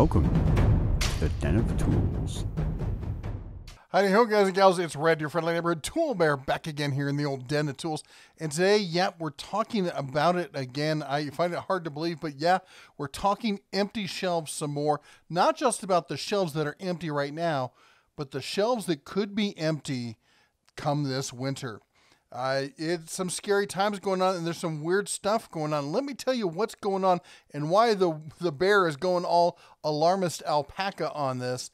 Welcome to Den of Tools. Howdy ho, guys and gals. It's Red, your friendly neighborhood tool bear, back again here in the old den of tools. And today, yeah, we're talking about it again. I find it hard to believe, but yeah, we're talking empty shelves some more. Not just about the shelves that are empty right now, but the shelves that could be empty come this winter. Uh, it's some scary times going on, and there's some weird stuff going on. Let me tell you what's going on and why the the bear is going all alarmist alpaca on this.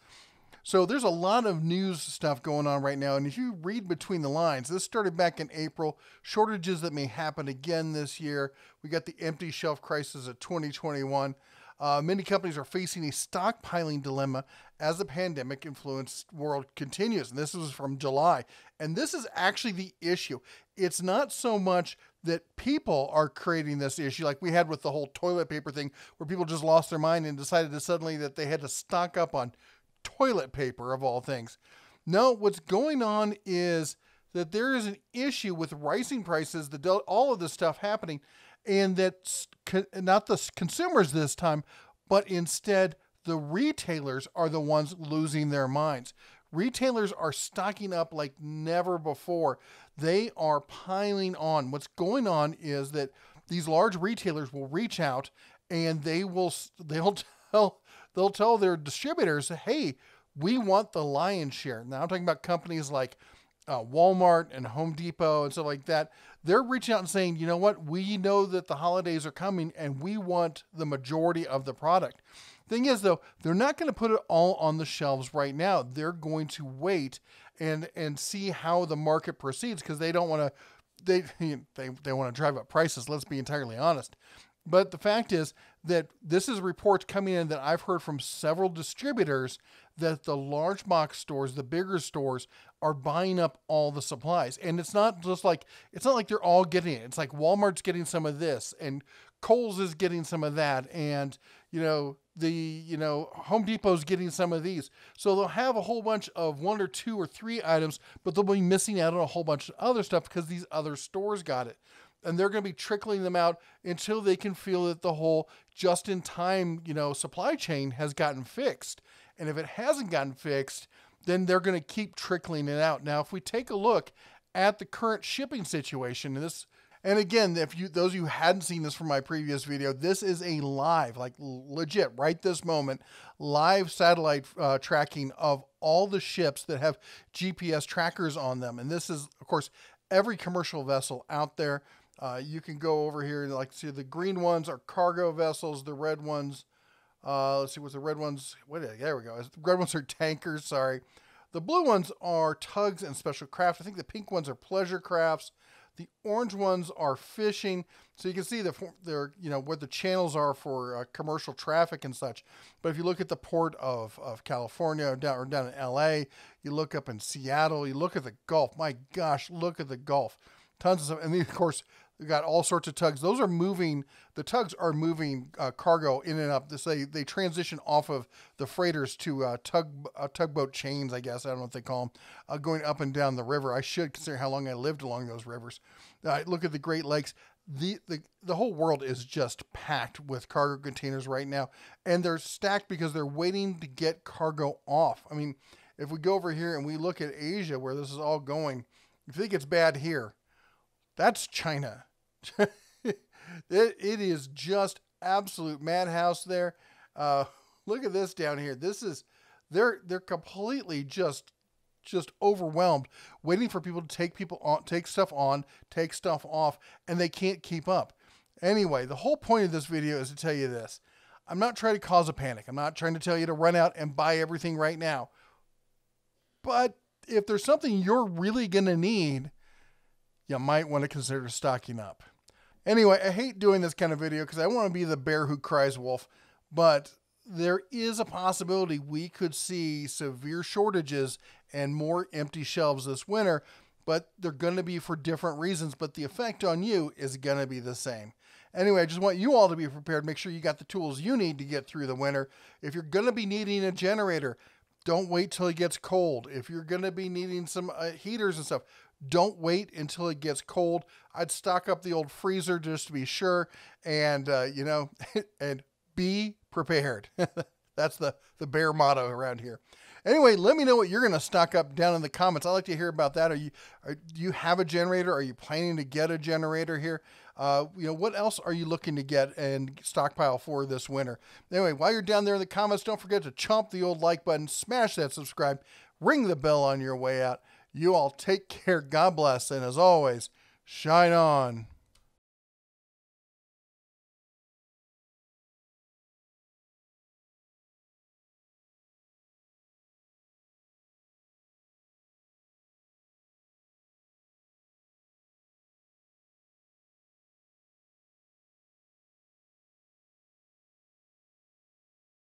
So there's a lot of news stuff going on right now, and if you read between the lines, this started back in April. Shortages that may happen again this year. We got the empty shelf crisis of 2021. Uh, many companies are facing a stockpiling dilemma as the pandemic influenced world continues. And this was from July. And this is actually the issue. It's not so much that people are creating this issue, like we had with the whole toilet paper thing, where people just lost their mind and decided to suddenly that they had to stock up on toilet paper of all things. No, what's going on is that there is an issue with rising prices, the all of this stuff happening, and that not the consumers this time, but instead the retailers are the ones losing their minds. Retailers are stocking up like never before. They are piling on. What's going on is that these large retailers will reach out and they will they'll tell they'll tell their distributors, hey, we want the lion's share. Now I'm talking about companies like uh, Walmart and Home Depot and stuff like that. They're reaching out and saying, you know what, we know that the holidays are coming and we want the majority of the product. Thing is, though, they're not going to put it all on the shelves right now. They're going to wait and and see how the market proceeds because they don't want to they they they want to drive up prices. Let's be entirely honest. But the fact is that this is reports coming in that I've heard from several distributors that the large box stores, the bigger stores, are buying up all the supplies. And it's not just like it's not like they're all getting it. It's like Walmart's getting some of this and Kohl's is getting some of that and you know the you know Home Depot's getting some of these. So they'll have a whole bunch of one or two or three items, but they'll be missing out on a whole bunch of other stuff because these other stores got it and they're going to be trickling them out until they can feel that the whole just in time, you know, supply chain has gotten fixed. And if it hasn't gotten fixed, then they're going to keep trickling it out. Now, if we take a look at the current shipping situation, and this and again, if you those of you who hadn't seen this from my previous video, this is a live, like legit, right this moment, live satellite uh, tracking of all the ships that have GPS trackers on them. And this is, of course, every commercial vessel out there. Uh, you can go over here and like see the green ones are cargo vessels. The red ones, uh, let's see, what's the red ones? What? There we go. The red ones are tankers. Sorry. The blue ones are tugs and special craft. I think the pink ones are pleasure crafts. The orange ones are fishing. So you can see the they're you know where the channels are for uh, commercial traffic and such. But if you look at the port of, of California or down, or down in L.A., you look up in Seattle, you look at the Gulf. My gosh, look at the Gulf. Tons of stuff. And then, of course, we got all sorts of tugs. Those are moving. The tugs are moving uh, cargo in and up. This they they transition off of the freighters to uh, tug uh, tugboat chains. I guess I don't know what they call them, uh, going up and down the river. I should consider how long I lived along those rivers. Uh, look at the Great Lakes. The, the the whole world is just packed with cargo containers right now, and they're stacked because they're waiting to get cargo off. I mean, if we go over here and we look at Asia, where this is all going, if think it's bad here, that's China. it, it is just absolute madhouse there. Uh, look at this down here. This is they're they're completely just just overwhelmed, waiting for people to take people on, take stuff on, take stuff off, and they can't keep up. Anyway, the whole point of this video is to tell you this. I'm not trying to cause a panic. I'm not trying to tell you to run out and buy everything right now. But if there's something you're really going to need, you might want to consider stocking up. Anyway, I hate doing this kind of video because I want to be the bear who cries wolf, but there is a possibility we could see severe shortages and more empty shelves this winter, but they're going to be for different reasons, but the effect on you is going to be the same. Anyway, I just want you all to be prepared. Make sure you got the tools you need to get through the winter. If you're going to be needing a generator, don't wait till it gets cold. If you're going to be needing some uh, heaters and stuff, don't wait until it gets cold. I'd stock up the old freezer just to be sure, and uh, you know, and be prepared. That's the the bear motto around here. Anyway, let me know what you're going to stock up down in the comments. I'd like to hear about that. Are you are, do you have a generator? Are you planning to get a generator here? Uh, you know, what else are you looking to get and stockpile for this winter? Anyway, while you're down there in the comments, don't forget to chomp the old like button, smash that subscribe, ring the bell on your way out. You all take care. God bless. And as always, shine on.